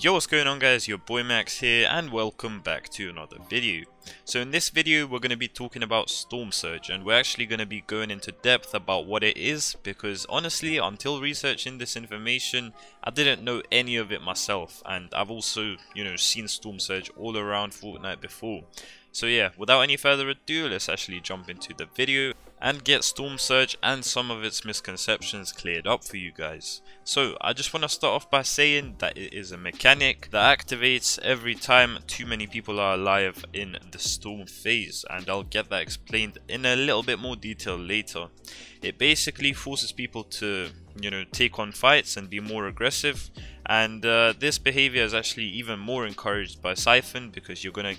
Yo what's going on guys, your boy Max here and welcome back to another video. So in this video we're going to be talking about Storm Surge and we're actually going to be going into depth about what it is because honestly until researching this information I didn't know any of it myself and I've also you know seen Storm Surge all around Fortnite before. So yeah, without any further ado, let's actually jump into the video and get Storm Surge and some of its misconceptions cleared up for you guys. So I just want to start off by saying that it is a mechanic that activates every time too many people are alive in the Storm phase and I'll get that explained in a little bit more detail later. It basically forces people to you know take on fights and be more aggressive and uh, this behavior is actually even more encouraged by Siphon because you're gonna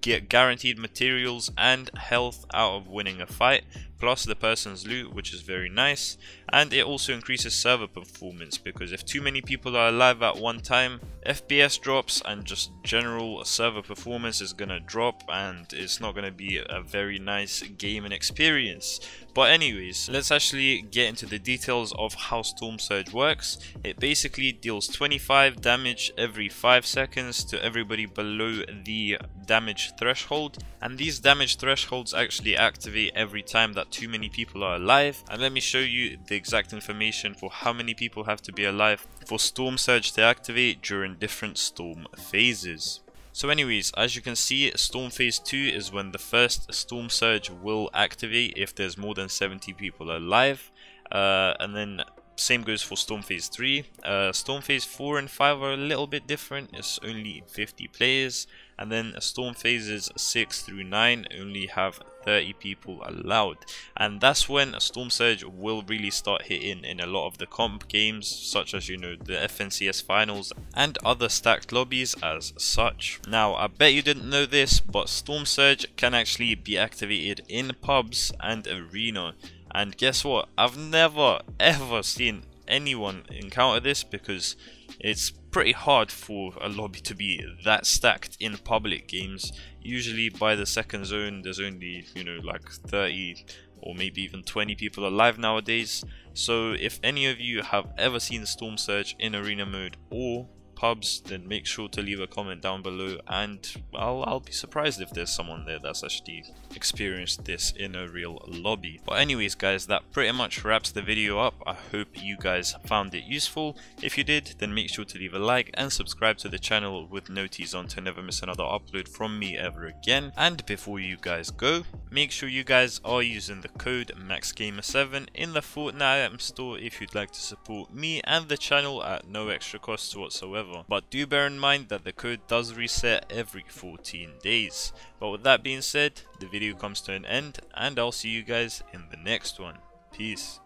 get guaranteed materials and health out of winning a fight plus the person's loot which is very nice. And it also increases server performance because if too many people are alive at one time FPS drops and just general server performance is gonna drop and it's not gonna be a very nice gaming experience. But anyways let's actually get into the details of how Storm Surge works. It basically deals 25 damage every 5 seconds to everybody below the damage threshold and these damage thresholds actually activate every time that too many people are alive and let me show you the exact information for how many people have to be alive for Storm Surge to activate during different storm phases. So anyways, as you can see, Storm Phase 2 is when the first Storm Surge will activate if there's more than 70 people alive. Uh, and then same goes for Storm Phase 3. Uh, Storm Phase 4 and 5 are a little bit different, it's only 50 players. And then Storm Phases 6 through 9 only have 30 people allowed. And that's when a Storm Surge will really start hitting in a lot of the comp games, such as, you know, the FNCS finals and other stacked lobbies as such. Now, I bet you didn't know this, but Storm Surge can actually be activated in pubs and arena. And guess what? I've never ever seen anyone encounter this because it's pretty hard for a lobby to be that stacked in public games. Usually by the second zone there's only, you know, like 30 or maybe even 20 people alive nowadays. So if any of you have ever seen Storm Surge in arena mode or pubs, then make sure to leave a comment down below and I'll, I'll be surprised if there's someone there that's actually experienced this in a real lobby. But anyways guys, that pretty much wraps the video up. I hope you guys found it useful. If you did, then make sure to leave a like and subscribe to the channel with noties on to never miss another upload from me ever again. And before you guys go, make sure you guys are using the code MaxGamer7 in the Fortnite item store if you'd like to support me and the channel at no extra cost whatsoever. But do bear in mind that the code does reset every 14 days. But with that being said, the video comes to an end and I'll see you guys in the next one. Peace.